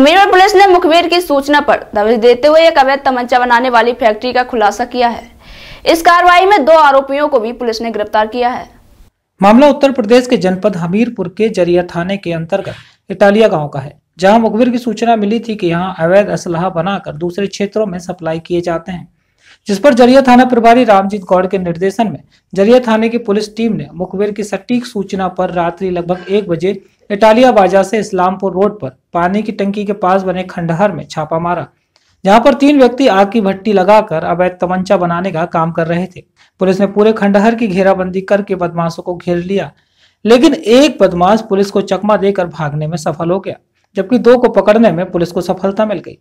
Hamirpur police ने मुखबिर की सूचना पर दबिश देते हुए एक अवैध तमंचा बनाने वाली फैक्ट्री का खुलासा किया है। इस कार्रवाई में दो आरोपियों को भी पुलिस ने गिरफ़्तार किया है। मामला उत्तर प्रदेश के जनपद हमीरपुर के ज़रिया थाने के अंतर्गत इटालिया गाँव का है, जहाँ मुखबिर की सूचना मिली थी कि यहाँ अवैध असलाह बनाकर दूसरे क्षेत्रों में सप्लाई किए जाते हैं, जिस पर ज़रिया थाना प्रभारी रामजीत गौड़ के निर्देशन में ज़रिया थाने की पुलिस टीम ने मुखबिर की सटीक सूचना पर रात्रि लगभग एक बजे इटालिया बाज़ार से इस्लामपुर रोड पर पानी की टंकी के पास बने खंडहर में छापा मारा, जहाँ पर तीन व्यक्ति आग की भट्टी लगाकर अवैध तमंचा बनाने का काम कर रहे थे। पुलिस ने पूरे खंडहर की घेराबंदी करके बदमाशों को घेर लिया, लेकिन एक बदमाश पुलिस को चकमा देकर भागने में सफल हो गया, जबकि दो को पकड़ने में पुलिस को सफलता मिल गई।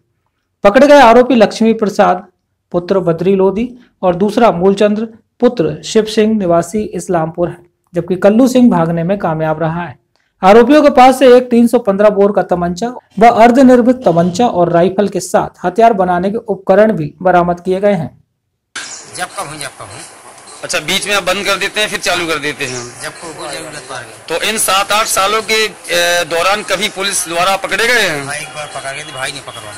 पकड़े गए आरोपी लक्ष्मी प्रसाद, पुत्र बद्री लोधी और दूसरा मूलचंद्र, पुत्र शिव सिंह निवासी इस्लामपुर है, जबकि कल्लू सिंह भागने में कामयाब रहा है। आरोपियों के पास से एक 315 बोर का तमंचा व अर्धनिर्मित तमंचा और राइफल के साथ हथियार बनाने के उपकरण भी बरामद किए गए हैं। जब कहूँ जब कहूँ अच्छा बीच में आप बंद कर देते हैं फिर चालू कर देते हैं। जब को ज़रूरत तो इन सात आठ सालों के दौरान कभी पुलिस द्वारा पकड़े गए हैं? भाई एक बार पकड़ गए थे भाई ने पकड़वा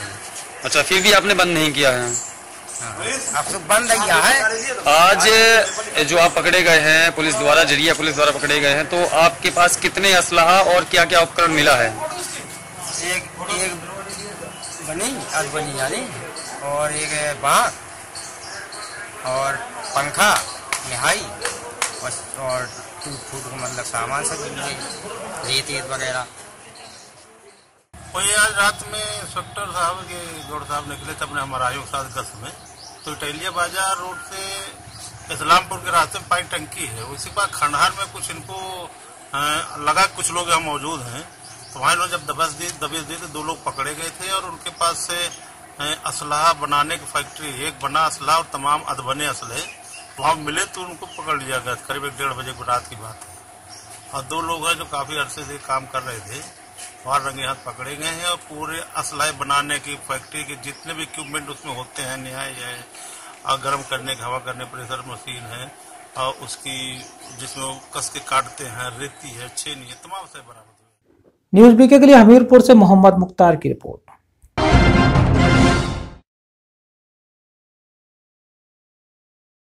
अच्छा फिर भी आपने बंद नहीं किया है हाँ। बंद गया है? आज जो आप पकड़े गए हैं पुलिस द्वारा ज़रिया पुलिस द्वारा पकड़े गए हैं तो आपके पास कितने असलाह और क्या क्या उपकरण मिला है? एक एक बनी आज बनी जानी और एक है बाँस और पंखा निहाई और टूट फूट का मतलब सामान सब मिल गए रेत वगैरह। वही आज रात में इंस्पेक्टर साहब के गौड़ साहब निकले थे अपने हमारे आयोग साथ गश्त में। तो इटैलिया बाज़ार रोड से इस्लामपुर के रास्ते में पाई टंकी है। उसी पर खंडहर में कुछ इनको लगा कुछ लोग यहाँ मौजूद हैं। तो वहाँ इन्होंने जब दबस दी दबिश दी तो दो लोग पकड़े गए थे और उनके पास से असलाह बनाने की फैक्ट्री एक बना असलाह और तमाम अधबने असलहे वहाँ मिले तो उनको पकड़ लिया गया करीब एक डेढ़ बजे को रात की बात है। और दो लोग हैं जो काफ़ी अरसे से काम कर रहे थे। वहाँ रंगे हाथ पकड़े गए हैं और पूरे असलाय बनाने की फैक्ट्री के जितने भी इक्विपमेंट उसमें होते हैं न्याय है और गर्म करने, हवा करने प्रेशर मशीन है, और उसकी जिसमें कस के काटते हैं, रेती है, छेनी है, तमाम से बरामद न्यूज़ बीके के लिए हमीरपुर से मोहम्मद मुख्तार की रिपोर्ट।